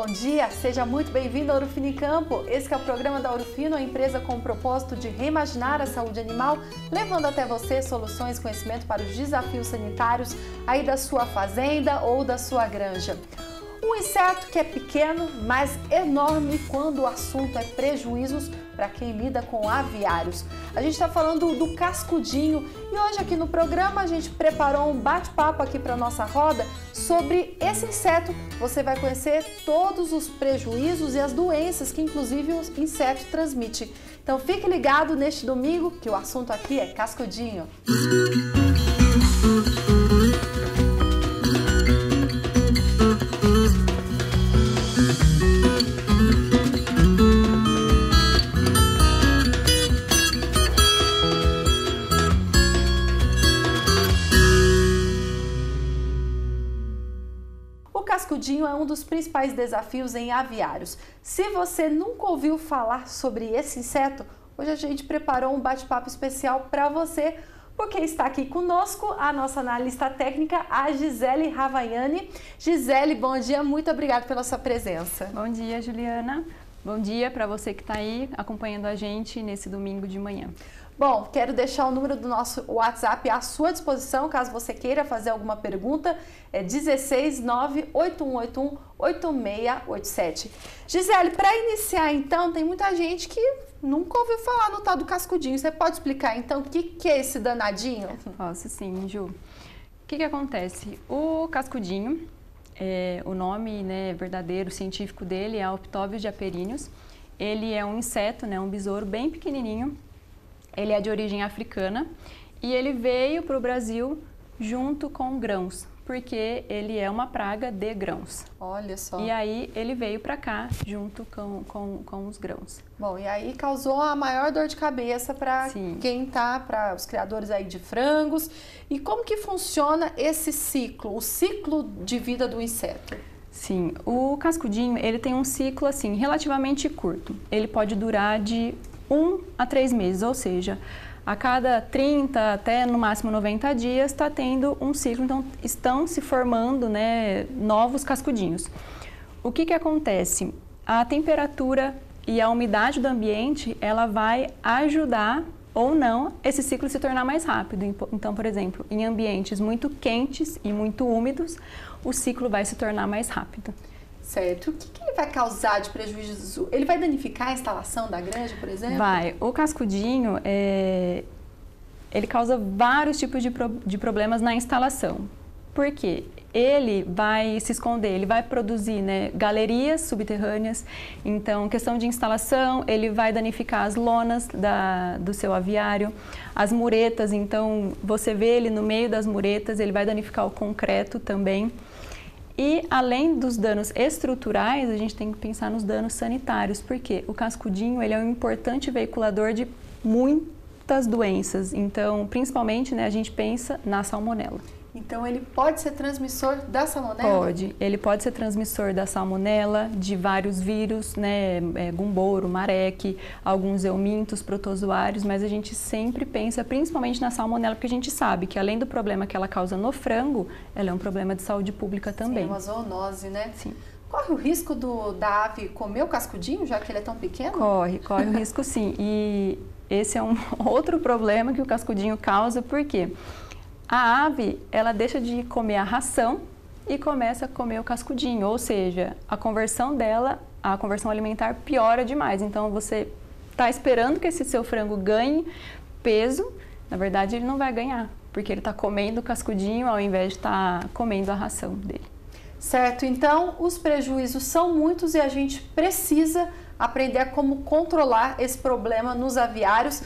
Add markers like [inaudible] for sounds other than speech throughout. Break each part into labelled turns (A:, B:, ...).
A: bom dia, seja muito bem-vindo ao em Campo. Esse é o programa da Urufino, a empresa com o propósito de reimaginar a saúde animal, levando até você soluções e conhecimento para os desafios sanitários aí da sua fazenda ou da sua granja. Um inseto que é pequeno, mas enorme quando o assunto é prejuízos para quem lida com aviários. A gente está falando do cascudinho e hoje aqui no programa a gente preparou um bate-papo aqui para nossa roda sobre esse inseto. Você vai conhecer todos os prejuízos e as doenças que inclusive o inseto transmite. Então fique ligado neste domingo que o assunto aqui é cascudinho. Música é um dos principais desafios em aviários. Se você nunca ouviu falar sobre esse inseto, hoje a gente preparou um bate-papo especial para você, porque está aqui conosco a nossa analista técnica, a Gisele Ravaiani. Gisele, bom dia, muito obrigada pela sua presença.
B: Bom dia, Juliana. Bom dia para você que está aí acompanhando a gente nesse domingo de manhã.
A: Bom, quero deixar o número do nosso WhatsApp à sua disposição, caso você queira fazer alguma pergunta, é 16 98181 8687. Gisele, para iniciar então, tem muita gente que nunca ouviu falar no tal do cascudinho. Você pode explicar então o que, que é esse danadinho?
B: Posso sim, Ju. O que, que acontece? O cascudinho, é, o nome né, verdadeiro científico dele é Optobius diaperinius. Ele é um inseto, né, um besouro bem pequenininho, ele é de origem africana e ele veio para o Brasil junto com grãos, porque ele é uma praga de grãos.
A: Olha só.
B: E aí ele veio para cá junto com, com, com os grãos.
A: Bom, e aí causou a maior dor de cabeça para quem tá, para os criadores aí de frangos. E como que funciona esse ciclo, o ciclo de vida do inseto?
B: Sim, o cascudinho ele tem um ciclo assim relativamente curto. Ele pode durar de um a três meses, ou seja, a cada 30 até no máximo 90 dias está tendo um ciclo, então estão se formando né, novos cascudinhos. O que, que acontece? A temperatura e a umidade do ambiente ela vai ajudar ou não esse ciclo se tornar mais rápido. Então, por exemplo, em ambientes muito quentes e muito úmidos, o ciclo vai se tornar mais rápido.
A: Certo. O que, que, ele vai causar de prejuízo? Ele vai danificar a instalação da granja, por exemplo?
B: Vai. O cascudinho, é... ele causa vários tipos de, pro... de problemas na instalação. Por quê? Ele vai se esconder, ele vai produzir né, galerias subterrâneas. Então, questão de instalação, ele vai danificar as lonas da, do seu aviário, as muretas. Então, você vê ele no meio das muretas, ele vai danificar o concreto também. E além dos danos estruturais, a gente tem que pensar nos danos sanitários, porque o cascudinho ele é um importante veiculador de muitas doenças. Então, principalmente, né, a gente pensa na salmonela.
A: Então ele pode ser transmissor da salmonela?
B: Pode. Ele pode ser transmissor da salmonela, de vários vírus, né, é, gumboro, marek, alguns eumintos, protozoários, mas a gente sempre pensa principalmente na salmonela, porque a gente sabe que além do problema que ela causa no frango, ela é um problema de saúde pública também. Sim,
A: uma zoonose, né?
B: Sim.
A: Corre o risco do, da ave comer o cascudinho, já que ele é tão pequeno?
B: Corre, corre o risco sim. E esse é um [laughs] outro problema que o cascudinho causa, por quê? Porque a ave, ela deixa de comer a ração e começa a comer o cascudinho, ou seja, a conversão dela, a conversão alimentar piora demais. Então você está esperando que esse seu frango ganhe peso, na verdade ele não vai ganhar, porque ele está comendo o cascudinho ao invés de estar tá comendo a ração dele.
A: Certo, então os prejuízos são muitos e a gente precisa aprender como controlar esse problema nos aviários.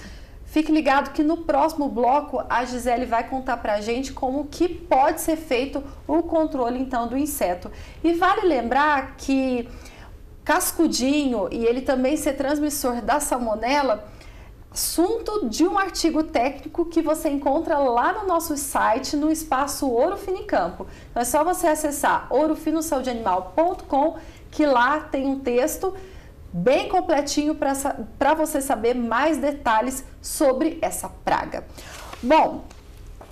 A: Fique ligado que no próximo bloco a Gisele vai contar pra gente como que pode ser feito o controle então do inseto. E vale lembrar que cascudinho e ele também ser transmissor da salmonela, assunto de um artigo técnico que você encontra lá no nosso site, no espaço Ouro Finicampo. Então é só você acessar ourofinosaúdeanimal.com que lá tem um texto bem completinho para você saber mais detalhes sobre essa praga. Bom,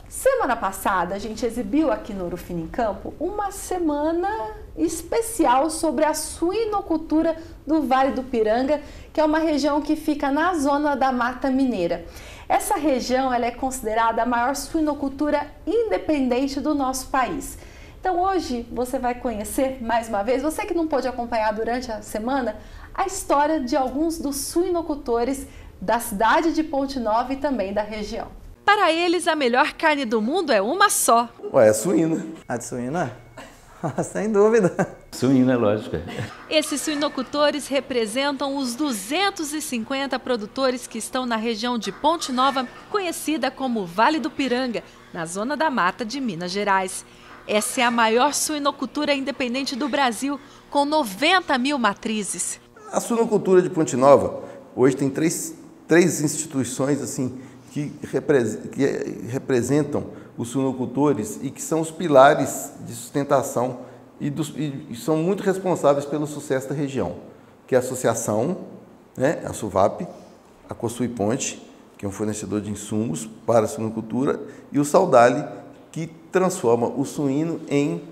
A: Semana passada a gente exibiu aqui no Urufino em Campo uma semana especial sobre a suinocultura do Vale do Piranga, que é uma região que fica na zona da Mata Mineira. Essa região ela é considerada a maior suinocultura independente do nosso país. Então hoje você vai conhecer mais uma vez, você que não pôde acompanhar durante a semana, a história de alguns dos suinocultores da cidade de Ponte Nova e também da região.
C: Para eles, a melhor carne do mundo é uma só.
D: Ué, é suína.
E: A de suína? [laughs] Sem dúvida.
F: Suína, é lógico.
C: Esses suinocultores representam os 250 produtores que estão na região de Ponte Nova, conhecida como Vale do Piranga, na zona da mata de Minas Gerais. Essa é a maior suinocultura independente do Brasil, com 90 mil matrizes.
D: A suinocultura de Ponte Nova hoje tem três, três instituições assim que, que representam os suinocultores e que são os pilares de sustentação e, dos, e, são muito responsáveis pelo sucesso da região, que é a associação, né, a SUVAP, a Cossui Ponte, que é um fornecedor de insumos para a suinocultura, e o Saudale, que transforma o suíno em,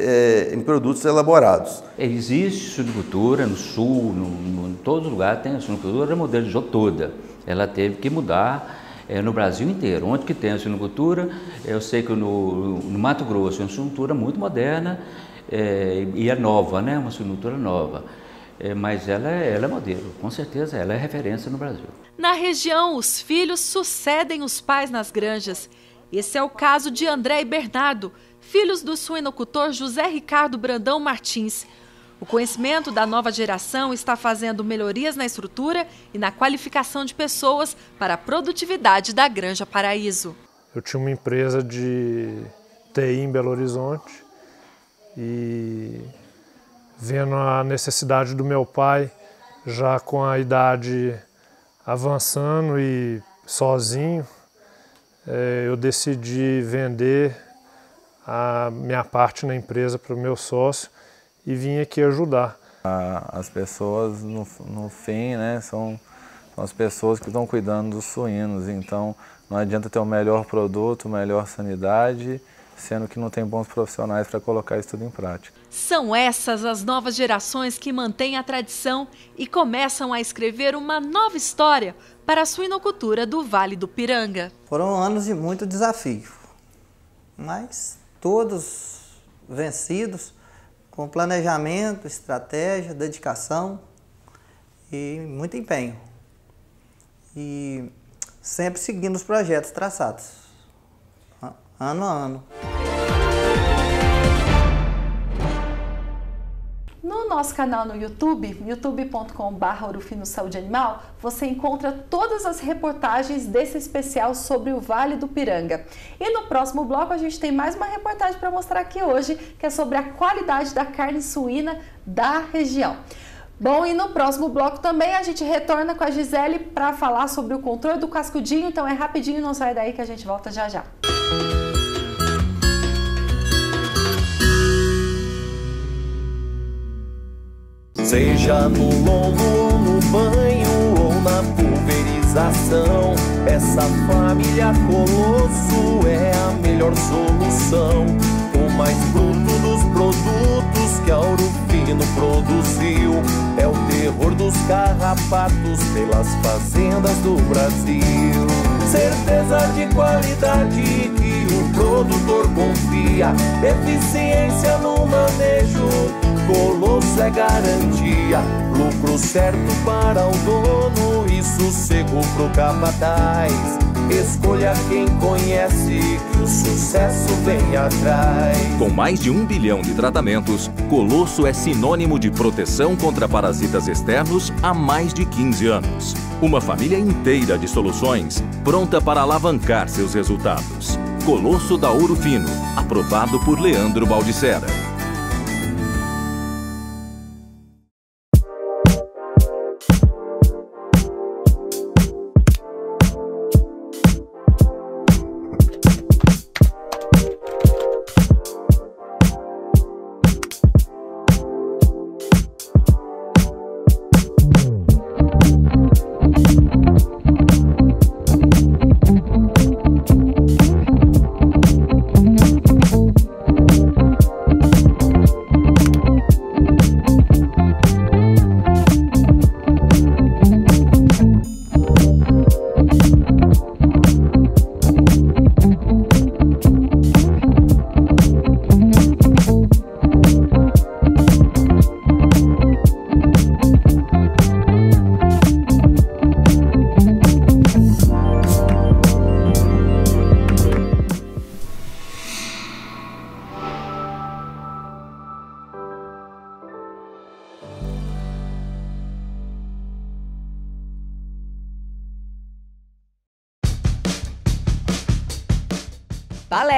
D: é, em produtos elaborados.
F: Existe suinocultura no sul, no, no, em todo lugar tem a suinocultura modernizou toda ela teve que mudar é, no Brasil inteiro. Onde que tem a suinocultura, eu sei que no, no Mato Grosso é uma suinocultura muito moderna é, e é nova, né? uma suinocultura nova. É, mas ela é, ela é modelo, com certeza ela é referência no Brasil.
C: Na região, os filhos sucedem os pais nas granjas. Esse é o caso de André e Bernardo, filhos do suinocultor José Ricardo Brandão Martins. O conhecimento da nova geração está fazendo melhorias na estrutura e na qualificação de pessoas para a produtividade da Granja Paraíso.
G: Eu tinha uma empresa de TI em Belo Horizonte e vendo a necessidade do meu pai, já com a idade avançando e sozinho, é, eu decidi vender a minha parte na empresa para o meu sócio e vim aqui ajudar.
E: As pessoas, no, no fim, né, são, são as pessoas que estão cuidando dos suínos, então não adianta ter o melhor produto, melhor sanidade, sendo que não tem bons profissionais para colocar isso tudo em prática.
C: São essas as novas gerações que mantêm a tradição e começam a escrever uma nova história para a suinocultura do Vale do Piranga.
E: Foram anos de muito desafio, mas todos vencidos com planejamento, estratégia, dedicação e muito empenho. E sempre seguindo os projetos traçados, ano a ano.
A: No nosso canal no YouTube, youtube.com.br Orofino Saúde Animal, você encontra todas as reportagens desse especial sobre o Vale do Piranga. E no próximo bloco a gente tem mais uma reportagem para mostrar aqui hoje, que é sobre a qualidade da carne suína da região. Bom, e no próximo bloco também a gente retorna com a Gisele para falar sobre o controle do cascudinho, então é rapidinho, não sai daí que a gente volta já já.
H: Seja no lombo ou no banho ou na pulverização, essa família Colosso é a melhor solução. O mais bruto dos produtos que a Fino produziu é o terror dos carrapatos pelas fazendas do Brasil. Certeza de qualidade que produtor confia, eficiência no manejo Colosso é garantia, lucro certo para o dono e sossego pro capataz. Escolha quem conhece, que o sucesso vem atrás.
I: Com mais de um bilhão de tratamentos, Colosso é sinônimo de proteção contra parasitas externos há mais de 15 anos. Uma família inteira de soluções pronta para alavancar seus resultados. Colosso da Ouro Fino, aprovado por Leandro Baldissera.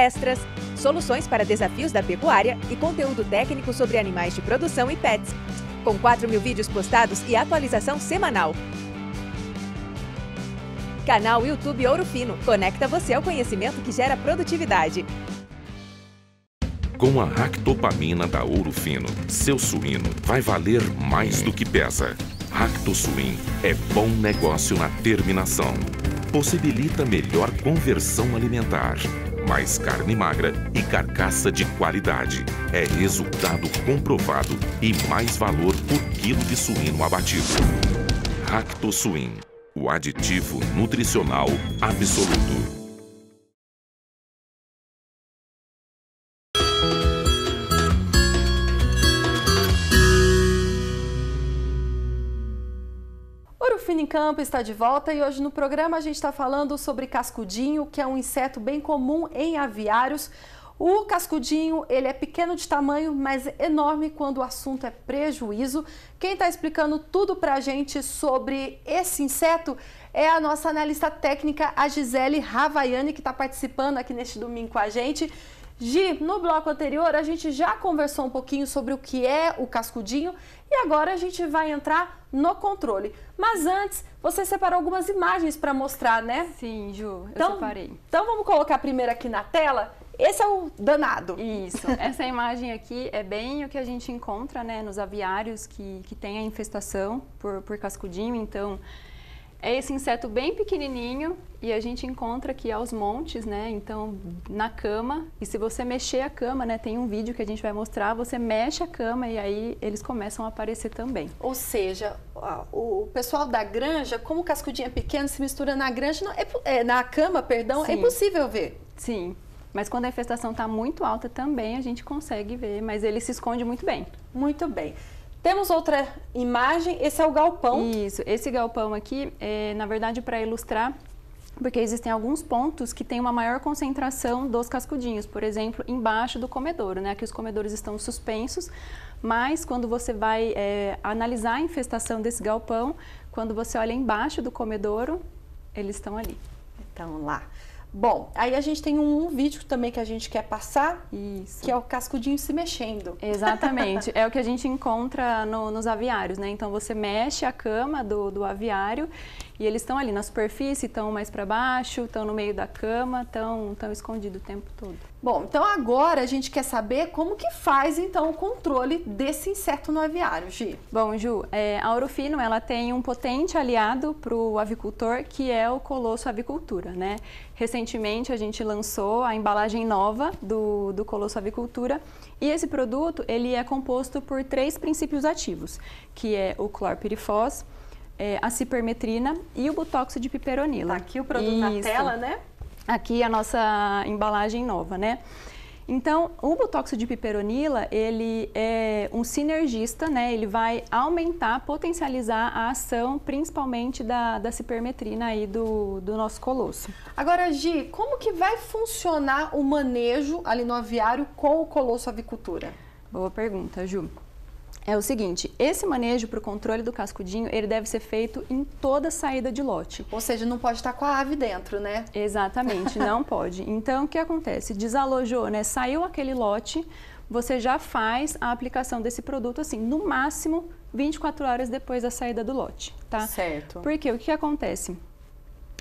J: Palestras, soluções para desafios da pecuária e conteúdo técnico sobre animais de produção e pets. Com 4 mil vídeos postados e atualização semanal. Canal YouTube Ouro Fino. Conecta você ao conhecimento que gera produtividade.
K: Com a ractopamina da Ouro Fino, seu suíno vai valer mais do que pesa. Ractosuin é bom negócio na terminação. Possibilita melhor conversão alimentar. Mais carne magra e carcaça de qualidade. É resultado comprovado e mais valor por quilo de suíno abatido. Ractosuin, o aditivo nutricional absoluto.
A: Campo está de volta e hoje no programa a gente está falando sobre cascudinho, que é um inseto bem comum em aviários. O cascudinho, ele é pequeno de tamanho, mas enorme quando o assunto é prejuízo. Quem está explicando tudo para a gente sobre esse inseto é a nossa analista técnica, a Gisele Ravaiani, que está participando aqui neste domingo com a gente. Gi, no bloco anterior a gente já conversou um pouquinho sobre o que é o cascudinho e agora a gente vai entrar no controle. Mas antes, você separou algumas imagens para mostrar, né?
B: Sim, Ju, eu
A: então,
B: separei.
A: Então vamos colocar primeiro aqui na tela. Esse é o danado.
B: Isso. [laughs] Essa imagem aqui é bem o que a gente encontra né, nos aviários que, que tem a infestação por, por cascudinho. Então, é esse inseto bem pequenininho e a gente encontra aqui aos montes, né? Então, na cama. E se você mexer a cama, né? Tem um vídeo que a gente vai mostrar. Você mexe a cama e aí eles começam a aparecer também.
A: Ou seja, o pessoal da granja, como o cascudinho é pequeno, se mistura na granja, não, é, é, na cama, perdão, é Sim. é impossível ver.
B: Sim. Mas quando a infestação está muito alta também a gente consegue ver, mas ele se esconde muito bem.
A: Muito bem. Temos outra imagem, esse é o galpão.
B: Isso, esse galpão aqui é, na verdade, para ilustrar, porque existem alguns pontos que tem uma maior concentração dos cascudinhos, por exemplo, embaixo do comedouro, né? Aqui os comedouros estão suspensos, mas quando você vai é, analisar a infestação desse galpão, quando você olha embaixo do comedouro, eles estão ali.
A: Então, lá. Bom, aí a gente tem um, um, vídeo também que a gente quer passar, Isso. que é o cascudinho se mexendo.
B: Exatamente, [laughs] é o que a gente encontra no, nos aviários, né? Então você mexe a cama do, do aviário e eles estão ali na superfície, estão mais para baixo, estão no meio da cama, estão escondidos o tempo todo.
A: Bom, então agora a gente quer saber como que faz então o controle desse inseto no aviário, Gi.
B: Bom, Ju, é, a Ourofino ela tem um potente aliado para o avicultor que é o Colosso Avicultura, né? Recentemente a gente lançou a embalagem nova do, do Colosso Avicultura e esse produto ele é composto por três princípios ativos, que é o clorpirifos, é, a cipermetrina e o botóxido de piperonila.
A: Tá aqui o produto Isso. na tela, né?
B: Aqui a nossa embalagem nova, né? Então, o botóxido de piperonila, ele é um sinergista, né? Ele vai aumentar, potencializar a ação, principalmente da, da cipermetrina aí do, do nosso colosso.
A: Agora, Gi, como que vai funcionar o manejo ali no aviário com o colosso avicultura?
B: Boa pergunta, Ju é o seguinte, esse manejo para o controle do cascudinho, ele deve ser feito em toda saída de lote.
A: Ou seja, não pode estar com a ave dentro, né?
B: Exatamente, não [laughs] pode. Então, o que acontece? Desalojou, né? Saiu aquele lote, você já faz a aplicação desse produto, assim, no máximo 24 horas depois da saída do lote, tá?
A: Certo.
B: Porque o que acontece?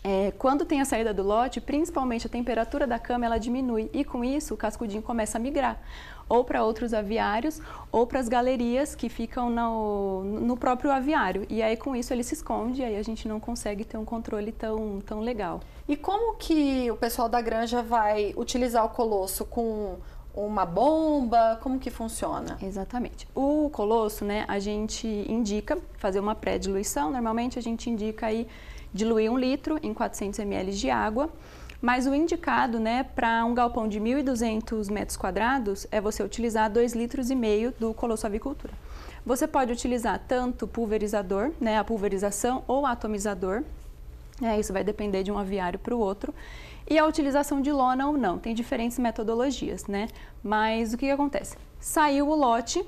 B: É, quando tem a saída do lote, principalmente a temperatura da cama ela diminui e com isso o cascudinho começa a migrar ou para outros aviários ou para as galerias que ficam no, no próprio aviário. E aí com isso ele se esconde e aí a gente não consegue ter um controle tão, tão legal.
A: E como que o pessoal da granja vai utilizar o colosso com uma bomba? Como que funciona?
B: Exatamente. O colosso, né, a gente indica fazer uma pré-diluição. Normalmente a gente indica aí diluir um litro em 400 ml de água. Mas o indicado, né, para um galpão de 1.200 metros quadrados é você utilizar 2,5 litros e meio do Colosso Avicultura. Você pode utilizar tanto pulverizador, né, a pulverização ou atomizador. É, isso vai depender de um aviário para o outro. E a utilização de lona ou não, tem diferentes metodologias, né? Mas o que, que acontece? Saiu o lote,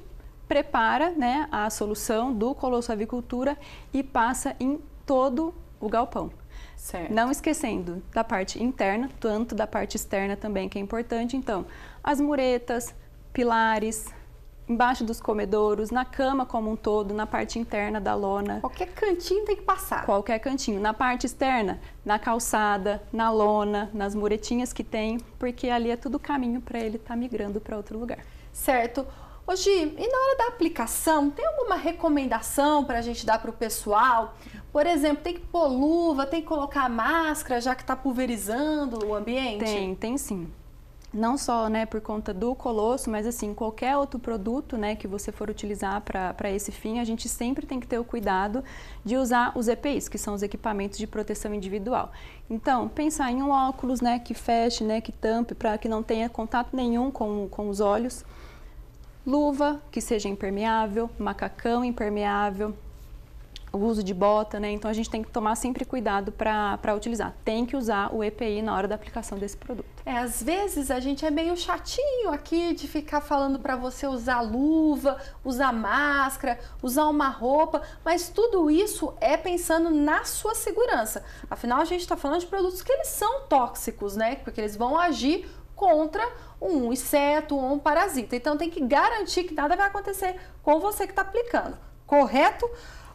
B: prepara né, a solução do Colosso Avicultura e passa em todo o galpão. Certo. Não esquecendo da parte interna, tanto da parte externa também, que é importante. Então, as muretas, pilares, embaixo dos comedouros, na cama como um todo, na parte interna da lona.
A: Qualquer cantinho tem que passar.
B: Qualquer cantinho. Na parte externa, na calçada, na lona, nas muretinhas que tem, porque ali é tudo caminho para ele estar tá migrando para outro lugar.
A: Certo. Hoje, e na hora da aplicação, tem alguma recomendação para a gente dar para o pessoal? Por exemplo, tem que pôr luva, tem que colocar máscara, já que está pulverizando o ambiente?
B: Tem, tem sim. Não só né, por conta do colosso, mas assim, qualquer outro produto né, que você for utilizar para esse fim, a gente sempre tem que ter o cuidado de usar os EPIs, que são os equipamentos de proteção individual. Então, pensar em um óculos né, que feche, né, que tampe, para que não tenha contato nenhum com, com os olhos luva que seja impermeável, macacão impermeável, o uso de bota, né? Então a gente tem que tomar sempre cuidado para utilizar. Tem que usar o EPI na hora da aplicação desse produto.
A: É, às vezes a gente é meio chatinho aqui de ficar falando para você usar luva, usar máscara, usar uma roupa, mas tudo isso é pensando na sua segurança. Afinal, a gente está falando de produtos que eles são tóxicos, né? Porque eles vão agir contra um inseto ou um parasita. Então tem que garantir que nada vai acontecer com você que está aplicando, correto?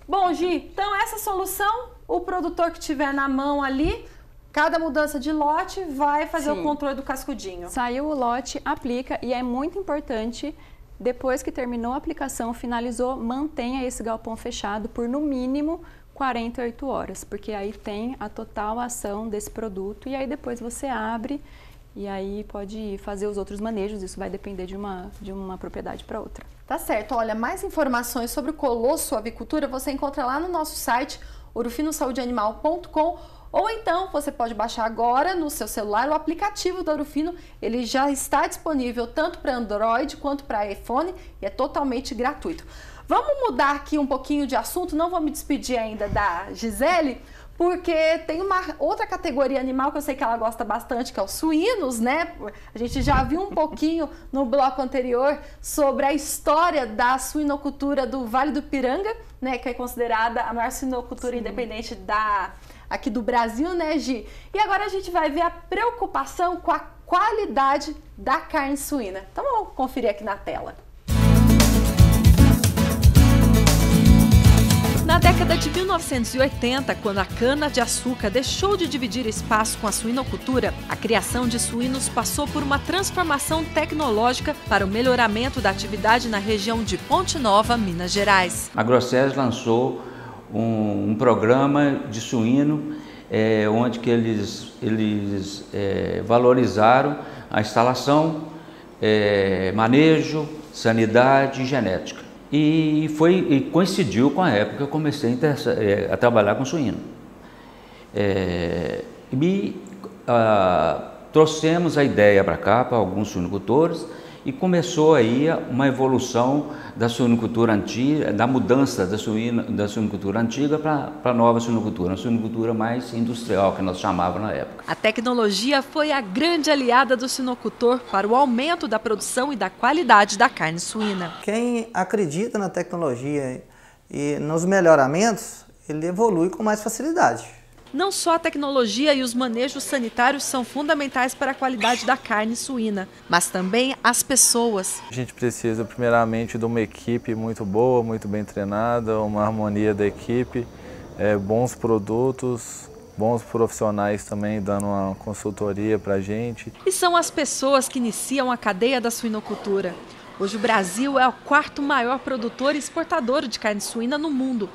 A: Bom, Gi, então essa solução, o produtor que tiver na mão ali, cada mudança de lote vai fazer Sim. o controle do cascudinho.
B: Saiu o lote, aplica e é muito importante depois que terminou a aplicação, finalizou, mantenha esse galpão fechado por no mínimo 48 horas, porque aí tem a total ação desse produto e aí depois você abre e aí pode fazer os outros manejos, isso vai depender de uma, de uma propriedade para outra.
A: Tá certo. Olha, mais informações sobre o Colosso Avicultura você encontra lá no nosso site orufinosaudeanimal.com ou então você pode baixar agora no seu celular o aplicativo do Orufino. Ele já está disponível tanto para Android quanto para iPhone e é totalmente gratuito. Vamos mudar aqui um pouquinho de assunto, não vou me despedir ainda da Gisele, porque tem uma outra categoria animal que eu sei que ela gosta bastante, que é os suínos, né? A gente já viu um pouquinho [laughs] no bloco anterior sobre a história da suinocultura do Vale do Piranga, né? Que é considerada a maior suinocultura Sim. independente da aqui do Brasil, né, Gi? E agora a gente vai ver a preocupação com a qualidade da carne suína. Então vamos conferir aqui na tela.
C: Na década de 1980, quando a cana-de-açúcar deixou de dividir espaço com a suinocultura, a criação de suínos passou por uma transformação tecnológica para o melhoramento da atividade na região de Ponte Nova, Minas Gerais.
F: A Grosses lançou um, um, programa de suíno é, onde que eles, eles é, valorizaram a instalação, é, manejo, sanidade e genética. E, foi, e coincidiu com a época que eu comecei a, é, a trabalhar com suíno. É, e a, trouxemos a ideia para cá, para alguns suinocultores, e começou aí uma evolução da suinocultura antiga, da mudança da, suína, da suinocultura antiga para a nova suinocultura, uma suinocultura mais industrial, que nós chamávamos na época.
C: A tecnologia foi a grande aliada do suinocultor para o aumento da produção e da qualidade da carne suína.
L: Quem acredita na tecnologia e nos melhoramentos, ele evolui com mais facilidade.
C: Não só a tecnologia e os manejos sanitários são fundamentais para a qualidade da carne suína, mas também as pessoas.
E: A gente precisa, primeiramente, de uma equipe muito boa, muito bem treinada, uma harmonia da equipe, é, bons produtos, bons profissionais também dando uma consultoria para a gente.
C: E são as pessoas que iniciam a cadeia da suinocultura. Hoje o Brasil é o quarto maior produtor e exportador de carne suína no mundo.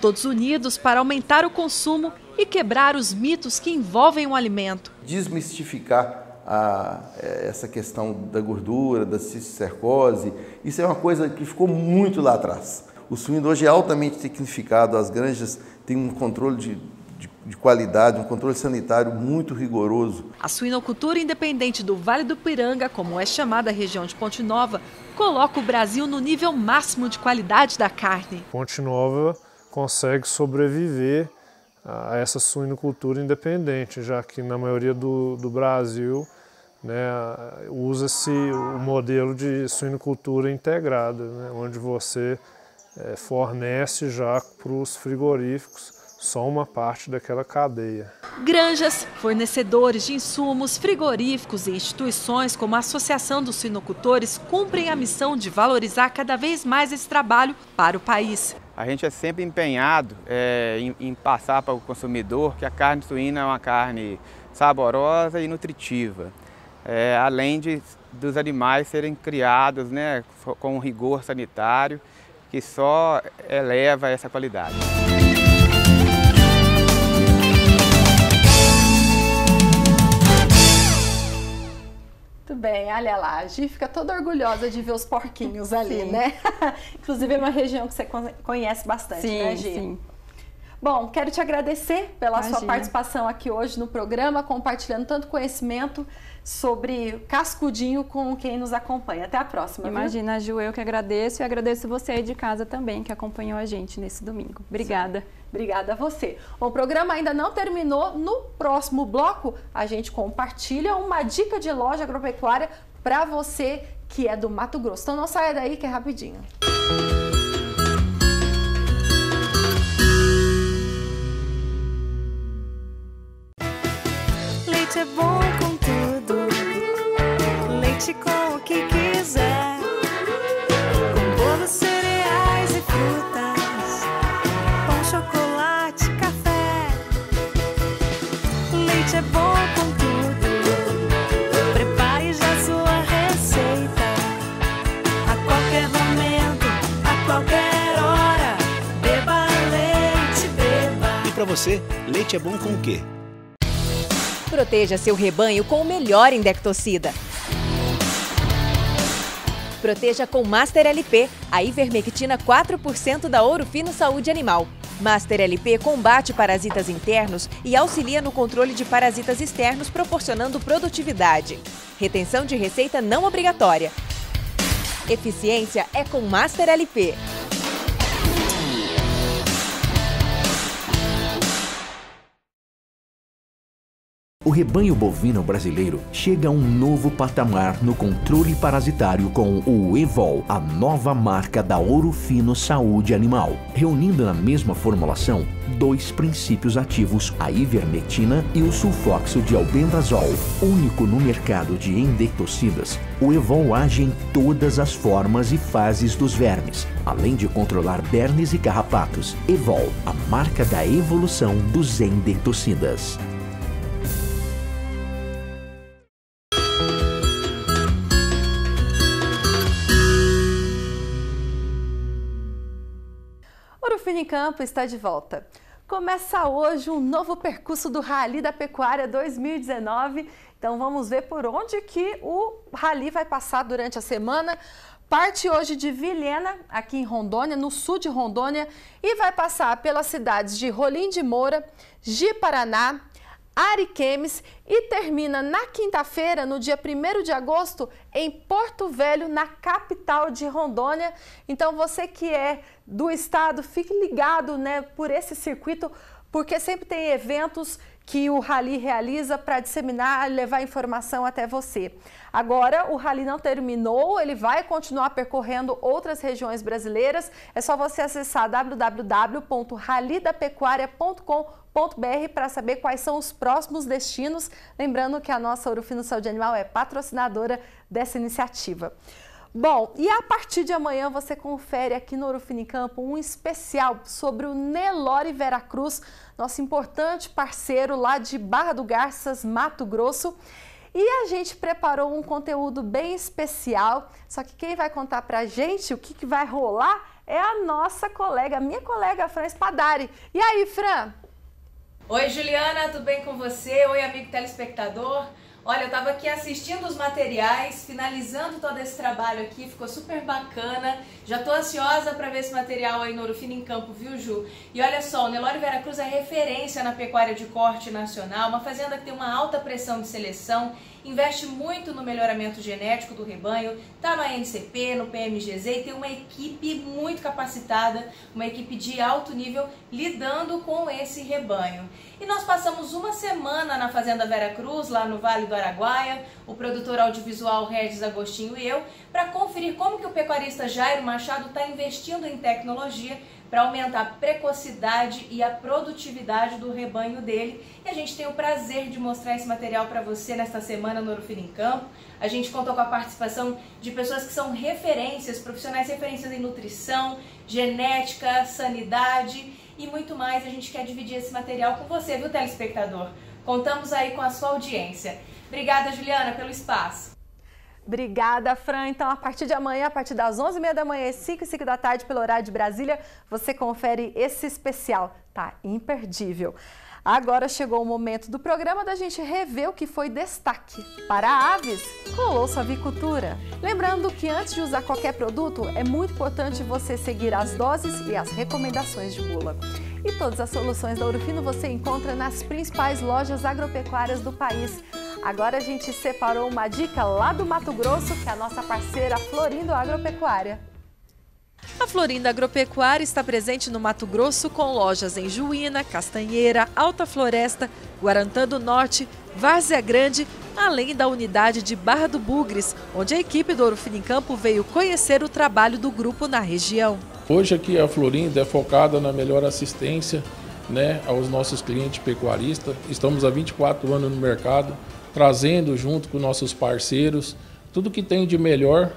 C: Todos unidos para aumentar o consumo e quebrar os mitos que envolvem o alimento.
D: Desmistificar a, é, essa questão da gordura, da cisticercose, isso é uma coisa que ficou muito lá atrás. O suíno hoje é altamente tecnificado, as granjas têm um controle de, de, de, qualidade, um controle sanitário muito rigoroso.
C: A suinocultura independente do Vale do Piranga, como é chamada a região de Ponte Nova, coloca o Brasil no nível máximo de qualidade da carne.
G: Ponte Nova consegue sobreviver a essa suinocultura independente, já que na maioria do, do Brasil né, usa-se o modelo de suinocultura integrada, né, onde você é, fornece já para os frigoríficos só uma parte daquela cadeia.
C: Granjas, fornecedores de insumos, frigoríficos e instituições como a Associação dos Sinocultores cumprem a missão de valorizar cada vez mais esse trabalho para o país.
M: A gente é sempre empenhado é, em, em passar para o consumidor que a carne suína é uma carne saborosa e nutritiva, é, além de, dos animais serem criados né, com um rigor sanitário que só eleva essa qualidade.
A: Olha lá, a Gi fica toda orgulhosa de ver os porquinhos ali, sim. né? [laughs] Inclusive é uma região que você conhece bastante,
B: sim,
A: né, Gi?
B: Sim.
A: Bom, quero te agradecer pela Imagina. sua participação aqui hoje no programa, compartilhando tanto conhecimento sobre Cascudinho com quem nos acompanha. Até a próxima.
B: Imagina, viu? Ju, eu que agradeço e agradeço você aí de casa também que acompanhou a gente nesse domingo. Obrigada. Sim.
A: Obrigada a você. Bom, o programa ainda não terminou. No próximo bloco, a gente compartilha uma dica de loja agropecuária para você que é do Mato Grosso. Então não saia daí que é rapidinho.
N: Leite é bom com tudo. Leite com
O: você, leite é bom com o quê?
J: Proteja seu rebanho com o melhor indectocida. Proteja com Master LP, a ivermectina 4% da Ouro Fino Saúde Animal. Master LP combate parasitas internos e auxilia no controle de parasitas externos, proporcionando produtividade. Retenção de receita não obrigatória. Eficiência é com Master LP.
O: O rebanho bovino brasileiro chega a um novo patamar no controle parasitário com o Evol, a nova marca da Ouro Fino Saúde Animal, reunindo na mesma formulação dois princípios ativos, a ivermectina e o sulfóxido de albendazol. Único no mercado de endectocidas, o Evol age em todas as formas e fases dos vermes, além de controlar bernes e carrapatos. Evol, a marca da evolução dos endectocidas.
A: Campo está de volta. Começa hoje um novo percurso do Rally da Pecuária 2019. Então vamos ver por onde que o Rally vai passar durante a semana. Parte hoje de Vilhena, aqui em Rondônia, no sul de Rondônia, e vai passar pelas cidades de Rolim de Moura, Ji-Paraná, Ariquemes e termina na quinta-feira, no dia 1 de agosto, em Porto Velho, na capital de Rondônia. Então você que é do estado, fique ligado né, por esse circuito, porque sempre tem eventos que o Rally realiza para disseminar, levar informação até você. Agora, o Rally não terminou, ele vai continuar percorrendo outras regiões brasileiras. É só você acessar www.ralidapecuaria.com.br para saber quais são os próximos destinos. Lembrando que a nossa Urufino Saúde Animal é patrocinadora dessa iniciativa. Bom, e a partir de amanhã você confere aqui no Campo um especial sobre o Nelore Veracruz, nosso importante parceiro lá de Barra do Garças, Mato Grosso. E a gente preparou um conteúdo bem especial, só que quem vai contar pra gente o que, que vai rolar é a nossa colega, a minha colega Fran Spadari. E aí, Fran?
P: Oi, Juliana, tudo bem com você? Oi, amigo telespectador. Olha, eu estava aqui assistindo os materiais, finalizando todo esse trabalho aqui, ficou super bacana. Já estou ansiosa para ver esse material aí no Orofino em Campo, viu, Ju? E olha só, o Nelore Veracruz é referência na pecuária de corte nacional, uma fazenda que tem uma alta pressão de seleção investe muito no melhoramento genético do rebanho, está na NCP, no PMGZ e tem uma equipe muito capacitada, uma equipe de alto nível lidando com esse rebanho. E nós passamos uma semana na Fazenda Vera Cruz, lá no Vale do Araguaia, o produtor audiovisual Regis Agostinho e eu, para conferir como que o pecuarista Jairo Machado está investindo em tecnologia para aumentar a precocidade e a produtividade do rebanho dele. E a gente tem o prazer de mostrar esse material para você nesta semana no Orofino em Campo. A gente contou com a participação de pessoas que são referências, profissionais referências em nutrição, genética, sanidade e muito mais. A gente quer dividir esse material com você, viu, telespectador? Contamos aí com a sua audiência. Obrigada, Juliana, pelo espaço.
A: Obrigada, Fran. Então, a partir de amanhã, a partir das 11h30 da manhã e 5 e 5 da tarde, pelo horário de Brasília, você confere esse especial. Tá imperdível. Agora chegou o momento do programa da gente rever o que foi destaque. Para aves, Colosso Avicultura. Lembrando que antes de usar qualquer produto, é muito importante você seguir as doses e as recomendações de bula. E todas as soluções da Urufino você encontra nas principais lojas agropecuárias do país. Agora a gente separou uma dica lá do Mato Grosso, que é a nossa parceira Florindo Agropecuária.
C: A Florinda Agropecuária está presente no Mato Grosso com lojas em Juína, Castanheira, Alta Floresta, Guarantã do Norte, Várzea Grande, além da unidade de Barra do Bugres, onde a equipe do Ouro Fino em Campo veio conhecer o trabalho do grupo na região.
Q: Hoje aqui a Florinda é focada na melhor assistência né, aos nossos clientes pecuaristas. Estamos há 24 anos no mercado, trazendo junto com nossos parceiros tudo que tem de melhor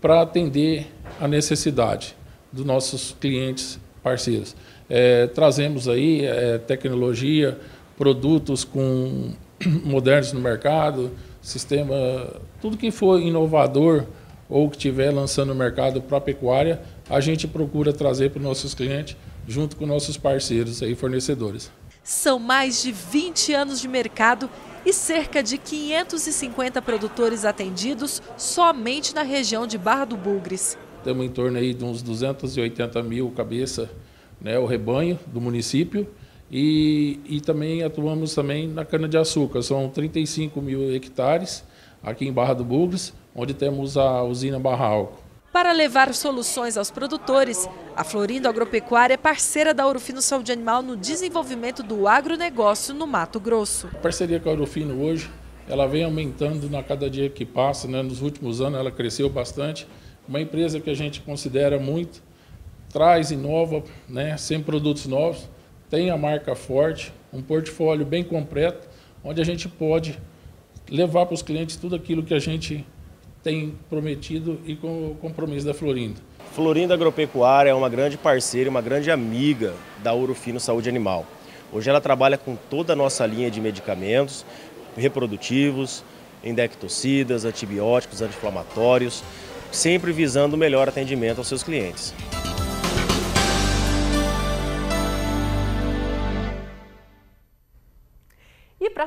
Q: para atender a necessidade dos nossos clientes parceiros. É, trazemos aí é, tecnologia, produtos com [clears throat] modernos no mercado, sistema, tudo que for inovador ou que estiver lançando no mercado para a pecuária, a gente procura trazer para os nossos clientes, junto com nossos parceiros e fornecedores.
C: São mais de 20 anos de mercado e cerca de 550 produtores atendidos somente na região de Barra do Bugres.
Q: Temos em torno aí de uns 280 mil cabeças, né, o rebanho do município, e, e também atuamos também na cana-de-açúcar. São 35 mil hectares aqui em Barra do Bugres, onde temos a usina Barra Alco.
C: Para levar soluções aos produtores, a Florindo Agropecuária é parceira da Ourofino Saúde Animal no desenvolvimento do agronegócio no Mato Grosso.
Q: A parceria com a Ourofino hoje, ela vem aumentando na cada dia que passa, né? nos últimos anos ela cresceu bastante. Uma empresa que a gente considera muito, traz, inova, né? sempre produtos novos, tem a marca forte, um portfólio bem completo, onde a gente pode levar para os clientes tudo aquilo que a gente tem prometido e com o compromisso da Florinda.
R: Florinda Agropecuária é uma grande parceira, uma grande amiga da Urufino Saúde Animal. Hoje ela trabalha com toda a nossa linha de medicamentos reprodutivos, endectocidas, antibióticos, anti-inflamatórios, sempre visando o melhor atendimento aos seus clientes.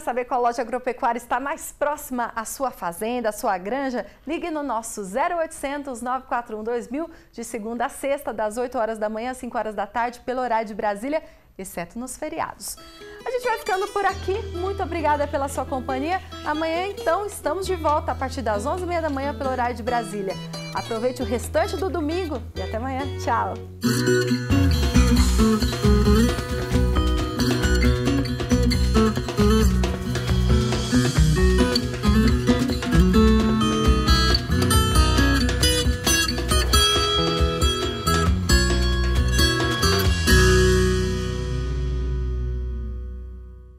A: Saber qual loja agropecuária está mais próxima à sua fazenda, à sua granja, ligue no nosso 0800 941 2000 de segunda a sexta, das 8 horas da manhã às 5 horas da tarde, pelo horário de Brasília, exceto nos feriados. A gente vai ficando por aqui. Muito obrigada pela sua companhia. Amanhã, então, estamos de volta a partir das 11h30 da manhã pelo horário de Brasília. Aproveite o restante do domingo e até amanhã. Tchau!